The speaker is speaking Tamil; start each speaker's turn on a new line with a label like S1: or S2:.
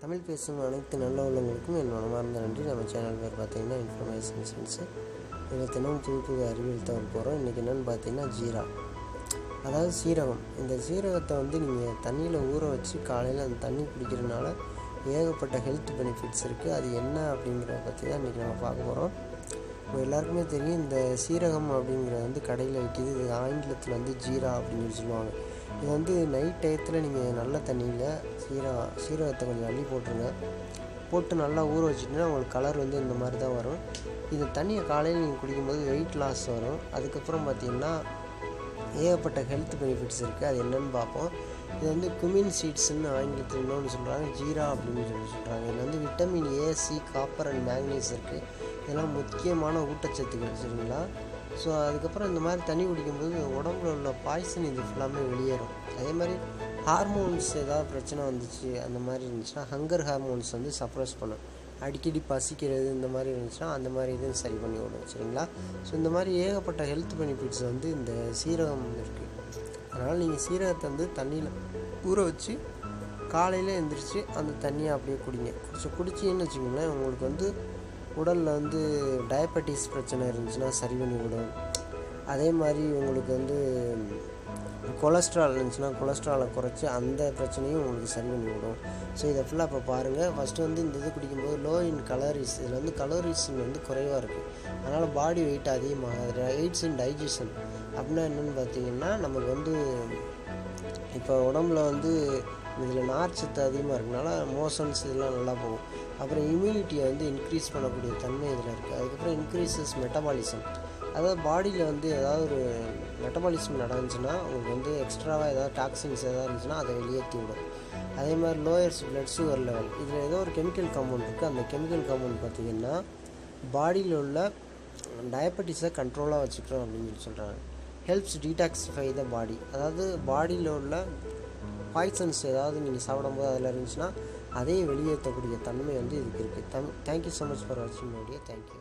S1: தமிழ் பேசும் அனைத்து நல்ல உள்ளவங்களுக்கும் என் மனமார்ந்த நன்றி. நம்ம சேனல் பேர் பார்த்தீங்கன்னா இன்ஃபர்மேஷன் சென்ஸு இதில் தினமும் புது புது அறிவியல் தவிர போகிறோம் இன்றைக்கி என்னென்னு பார்த்தீங்கன்னா ஜீரா அதாவது சீரகம். இந்த சீரகத்தை வந்து நீங்கள் தண்ணியில் ஊற வச்சு காலையில் அந்த தண்ணி குடிக்கிறதுனால ஏகப்பட்ட ஹெல்த் பெனிஃபிட்ஸ் இருக்குது அது என்ன அப்படிங்கிறத பற்றி தான் இன்றைக்கி நம்ம பார்க்க போகிறோம் இப்போ எல்லாருக்குமே தெரியும் இந்த சீரகம் அப்படிங்கிறது வந்து கடையில் விற்கிது. இது ஆங்கிலத்தில் வந்து ஜீரா அப்படின்னு சொல்லுவாங்க. இது வந்து நைட் டயத்தில் நீங்கள் நல்ல தண்ணியில் சீரா சீரகத்தை கொஞ்சம் அள்ளி போட்டுருங்க. போட்டு நல்லா ஊற வச்சிட்டிங்கன்னா உங்களுக்கு கலர் வந்து இந்த மாதிரி தான் வரும். இந்த தண்ணியை காலையில் நீங்கள் குடிக்கும்போது வெயிட் லாஸ் வரும். அதுக்கப்புறம் பார்த்திங்கன்னா ஏகப்பட்ட ஹெல்த் பெனிஃபிட்ஸ் இருக்குது அது என்னென்னு பார்ப்போம். இது வந்து குமின் சீட்ஸ்னு ஆங்கிலத்தில் இன்னொன்று சொல்கிறாங்க ஜீரா அப்படின்னு சொல்லி சொல்கிறாங்க இதில் வந்து vitamin A C copper and magnesium இருக்குது இதெல்லாம் முக்கியமான ஊட்டச்சத்துக்கள் சரிங்களா? ஸோ அதுக்கப்புறம் இந்த மாதிரி தண்ணி குடிக்கும்போது உடம்புல உள்ள பாய்சன் இது ஃபுல்லாமே வெளியேறும். அதே மாதிரி ஹார்மோன்ஸ் ஏதாவது பிரச்சனை வந்துச்சு அந்த மாதிரி இருந்துச்சுன்னா ஹங்கர் ஹார்மோன்ஸ் வந்து சப்ரஸ் பண்ணும். அடிக்கடி பசிக்கிறது இந்த மாதிரி இருந்துச்சுன்னா அந்த மாதிரி இதுவும் சரி பண்ணி விடும் சரிங்களா? ஸோ இந்த மாதிரி ஏகப்பட்ட ஹெல்த் பெனிஃபிட்ஸ் வந்து இந்த சீரகம் இருக்குது அதனால் நீங்கள் சீரகத்தை வந்து தண்ணியில் ஊற வச்சு காலையில் எழுந்திரிச்சு அந்த தண்ணியை அப்படியே குடிங்க. ஸோ குடிச்சிங்கன்னு வச்சுக்கோங்களேன் உங்களுக்கு வந்து உடலில் வந்து டயபெட்டிஸ் பிரச்சனை இருந்துச்சுன்னா சரி பண்ணி விடும் அதே மாதிரி உங்களுக்கு வந்து கொலஸ்ட்ரால் இருந்துச்சுன்னா கொலஸ்ட்ராலை குறைச்சி அந்த பிரச்சனையும் உங்களுக்கு சரி பண்ணி விடும் ஸோ இதை ஃபுல்லாக இப்போ பாருங்கள் ஃபஸ்ட்டு வந்து இந்த இது குடிக்கும்போது லோ இன் கலரிஸ் இதில் வந்து கலோரிஸ் வந்து குறைவாக இருக்குது அதனால் பாடி வெயிட் அதிகமாக எயிட்ஸ் இன் டைஜஷன் அப்படின்னா என்னென்னு பார்த்தீங்கன்னா நமக்கு வந்து இப்போ உடம்புல வந்து இதில் நார்ச்சத்து அதிகமாக இருக்கனால மோஷன்ஸ் இதெல்லாம் நல்லா போகும். அப்புறம் இம்யூனிட்டியை வந்து இன்க்ரீஸ் பண்ணக்கூடிய தன்மை இதில் இருக்குது அதுக்கப்புறம் இன்க்ரீசஸ் மெட்டபாலிசம் அதாவது பாடியில் வந்து ஏதாவது ஒரு மெட்டபாலிசம் நடந்துச்சுன்னா உங்களுக்கு வந்து எக்ஸ்ட்ராவாக ஏதாவது டாக்ஸின்ஸ் ஏதாவது இருந்துச்சுன்னா அதை வெளியேற்றி விடும். அதே மாதிரி லோயர்ஸ் பிளட் சுகர் லெவல் இதில் ஏதோ ஒரு கெமிக்கல் காம்பவுண்ட் இருக்குது அந்த கெமிக்கல் காம்பவுண்ட் பார்த்திங்கன்னா பாடியில் உள்ள டயபெட்டிஸை கண்ட்ரோலாக வச்சுக்கிறோம் அப்படின்னு சொல்லி சொல்கிறாங்க ஹெல்ப்ஸ் டீடாக்ஸிஃபை த பாடி அதாவது பாடியில் உள்ள பாய்சன்ஸ் ஏதாவது நீங்கள் சாப்பிடும்போது அதில் இருந்துச்சுன்னா அதையும் வெளியேற்றக்கூடிய தன்மை வந்து இதுக்கு இருக்குது தம் thank you so much for வாட்சிங் மைடியா தேங்க்யூ